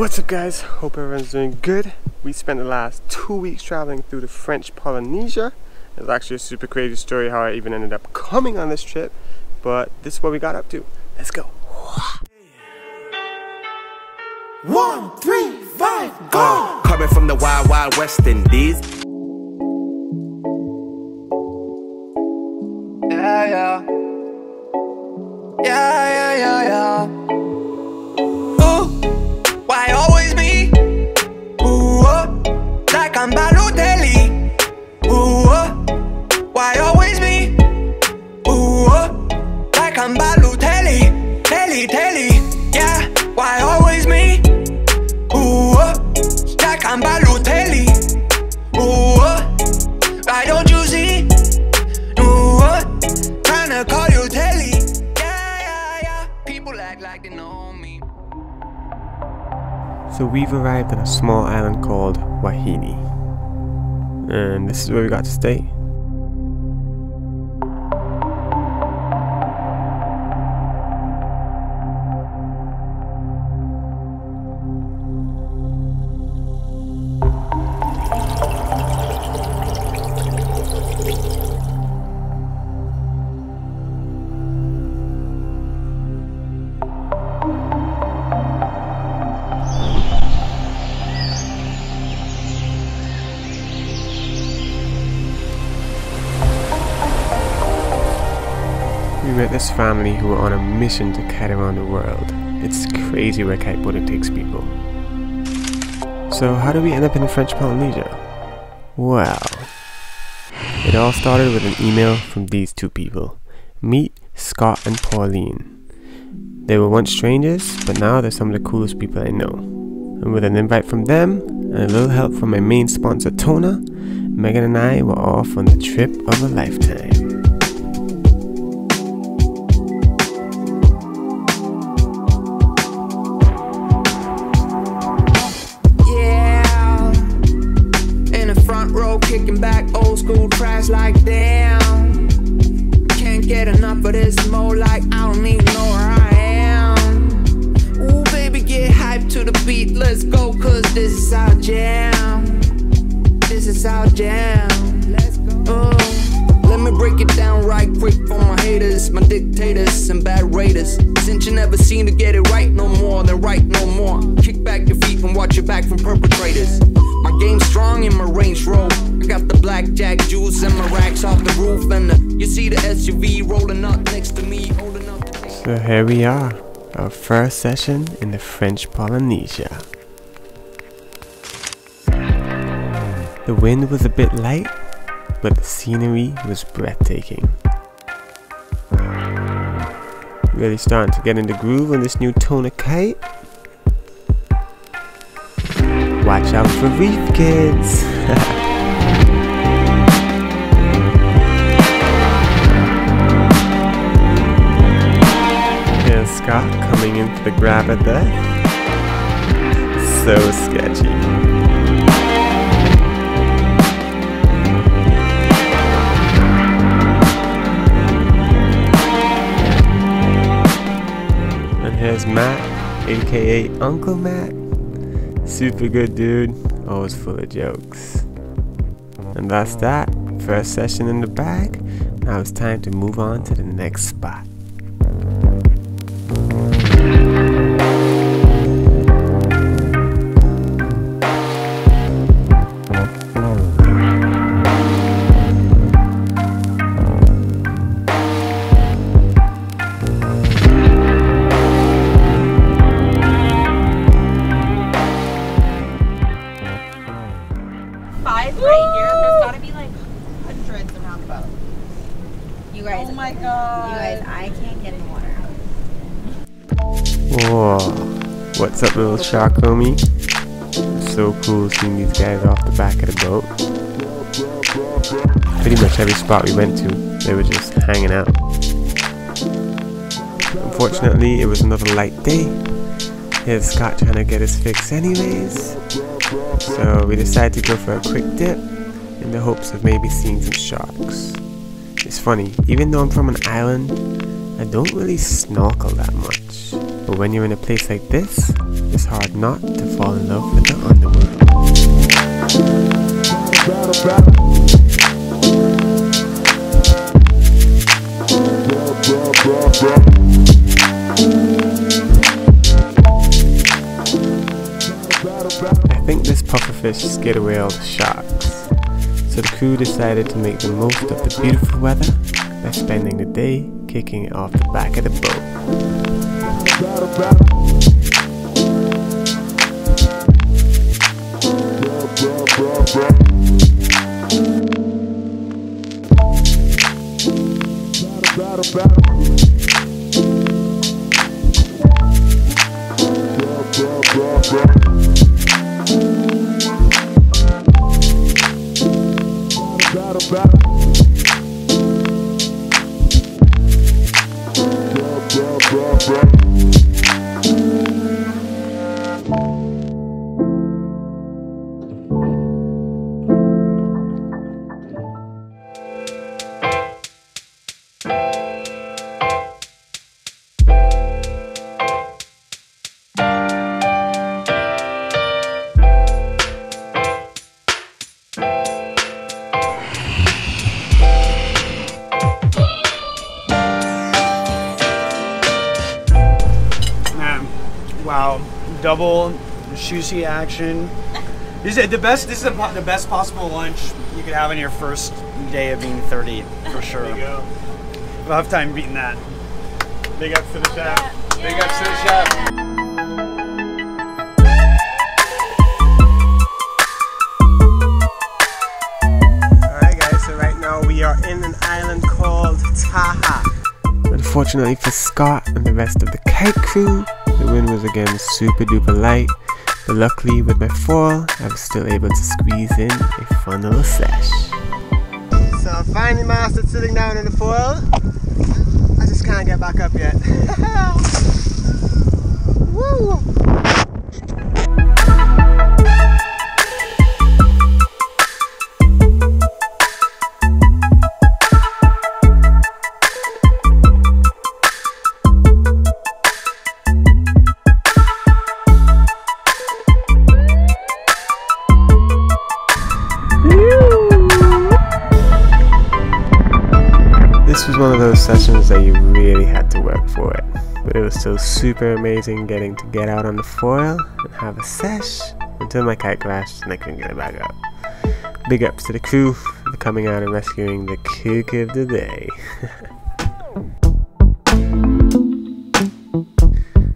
What's up guys? Hope everyone's doing good. We spent the last two weeks traveling through the French Polynesia. It's actually a super crazy story how I even ended up coming on this trip, but this is what we got up to. Let's go. One, three, five, go! Coming from the wild, wild West Indies. We've arrived on a small island called Huahine. And this is where we got to stay. Family who were on a mission to kite around the world. It's crazy where kiteboarding takes people. So how do we end up in French Polynesia? Well, it all started with an email from these two people. Meet Scott and Pauline. They were once strangers, but now they're some of the coolest people I know. And with an invite from them and a little help from my main sponsor Tona, Megan and I were off on the trip of a lifetime. Bad. Since you never seem to get it right no more, then right no more. Kick back your feet and watch your back from perpetrators. My game's strong in my range road. I got the blackjack juice and my racks off the roof, and the, you see the SUV rolling up next to me, holding up. The So here we are, our first session in the French Polynesia. The wind was a bit light, but the scenery was breathtaking. Really starting to get in the groove on this new Tona kite. Watch out for reef kids! Scott coming in for the grab at death. So sketchy. Here's Matt, aka Uncle Matt. Super good dude, always full of jokes. And that's that. First session in the bag. Now it's time to move on to the next spot. Little homie? So cool seeing these guys off the back of the boat. Pretty much every spot we went to, they were just hanging out. Unfortunately, it was another light day. Here's Scott trying to get his fix anyways. So we decided to go for a quick dip in the hopes of maybe seeing some sharks. It's funny, even though I'm from an island, I don't really snorkel that much. But when you're in a place like this, it's hard not to fall in love with the underworld. I think this pufferfish scared away all the sharks. So the crew decided to make the most of the beautiful weather by spending the day kicking off the back of the boat. Man, sushi action. This is the best. This is the, the best possible lunch you could have on your first day of being 30, for sure. There you go. We'll have time beating that. Big ups to the chef. Big ups to the chef. Alright guys, so right now we are in an island called Taha'a. Unfortunately for Scott and the rest of the kite crew, the wind was again super duper light, but luckily with my foil, I was still able to squeeze in a fun little sesh. So I finally mastered sitting down in the foil. I just can't get back up yet. Woo! Sessions that you really had to work for it. But it was still super amazing getting to get out on the foil and have a sesh until my kite crashed and I couldn't get it back up. Big ups to the crew for coming out and rescuing the kook of the day.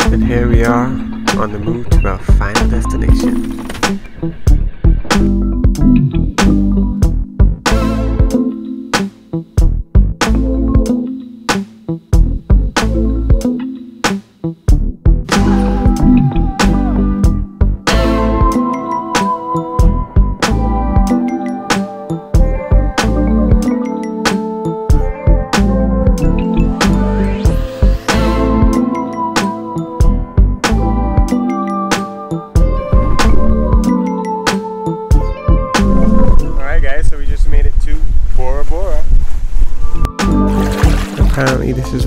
and here we are on the move to our final destination.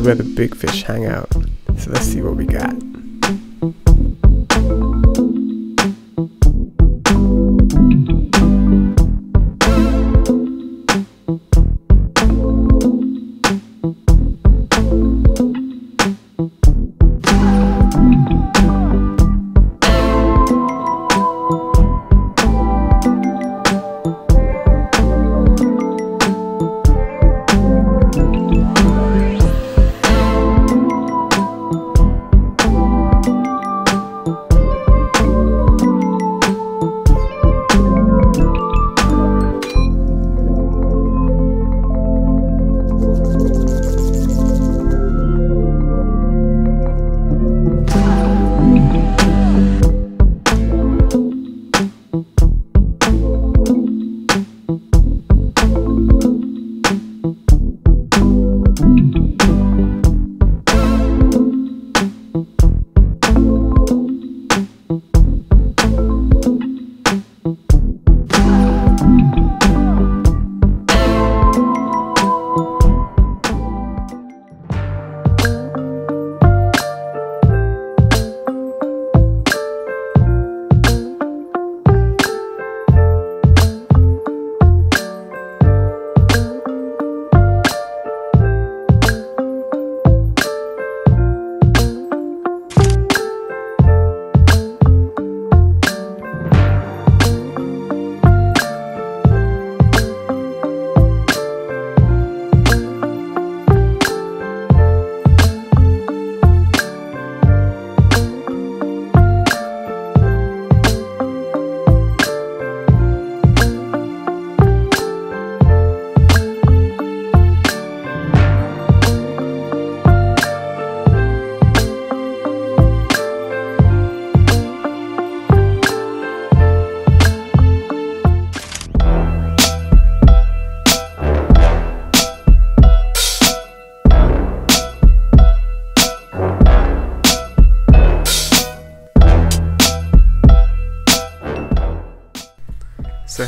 Where the big fish hang out. So let's see what we got.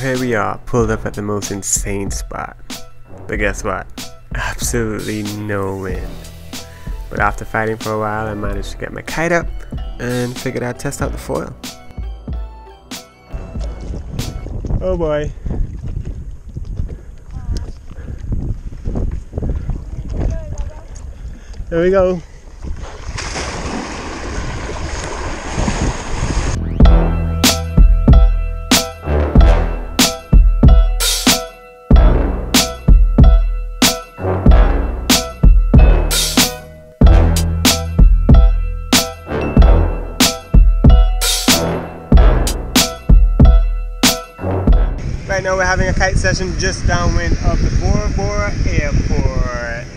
Here we are, pulled up at the most insane spot. But guess what? Absolutely no wind. But after fighting for a while, I managed to get my kite up and figured I'd test out the foil. Oh boy. There we go. Right now we're having a kite session just downwind of the Bora Bora Airport.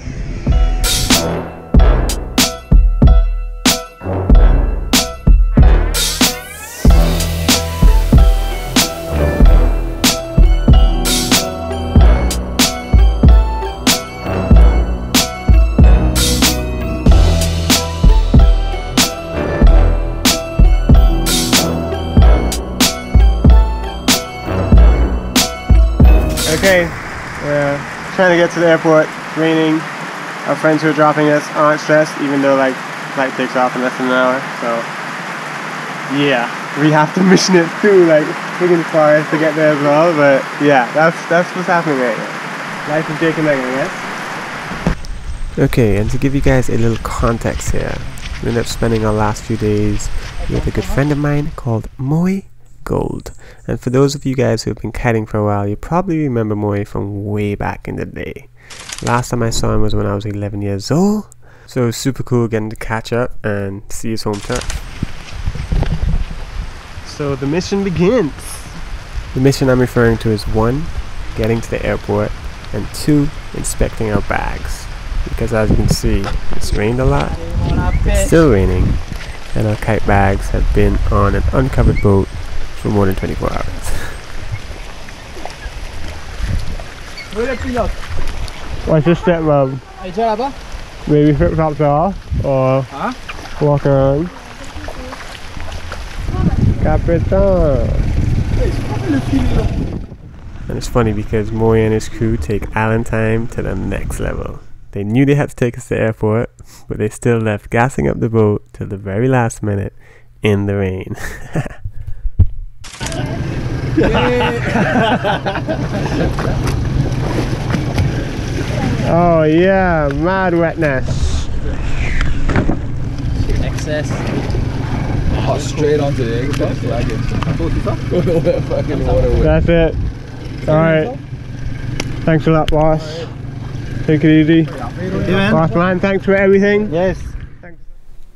Okay, we're trying to get to the airport. Raining. Our friends who are dropping us aren't stressed, even though like flight takes off in less than an hour. So yeah, we have to mission it through like friggin' forest to get there as well. But yeah, that's that's what's happening right now. Life of Jake and Megan, I guess. Okay, and to give you guys a little context here, we ended up spending our last few days with a good friend of mine called Moy Gold. And for those of you guys who have been kiting for a while, you probably remember Moy from way back in the day. Last time I saw him was when I was 11 years old, so it was super cool getting to catch up and see his home turf. So the mission begins. The mission I'm referring to is one, getting to the airport, and two, inspecting our bags. Because as you can see, it's rained a lot, it's still raining, and our kite bags have been on an uncovered boat for more than 24 hours. What's this step mum? Maybe flip flops off or walk around. Capitan. And it's funny because Moy and his crew take Allen time to the next level. They knew they had to take us to the airport, but they still left gassing up the boat till the very last minute in the rain. oh yeah, mad wetness. Excess. Oh, straight onto the egg. Fucking. That's it. Alright. Thanks for that, boss. Take it easy. Boss man, thanks for everything. Yes.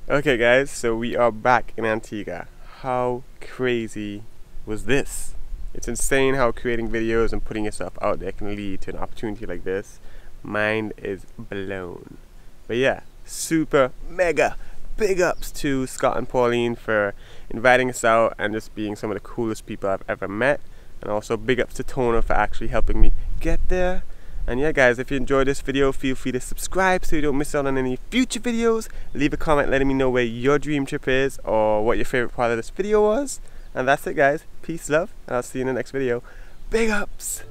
Okay, guys, so we are back in Antigua. How crazy was this? It's insane how creating videos and putting yourself out there can lead to an opportunity like this. Mind is blown. But yeah, super mega big ups to Scott and Pauline for inviting us out and just being some of the coolest people I've ever met. And also big ups to Tona for actually helping me get there. And yeah guys, if you enjoyed this video, feel free to subscribe so you don't miss out on any future videos. Leave a comment letting me know where your dream trip is or what your favorite part of this video was. And that's it guys. Peace, love, and I'll see you in the next video. Big ups!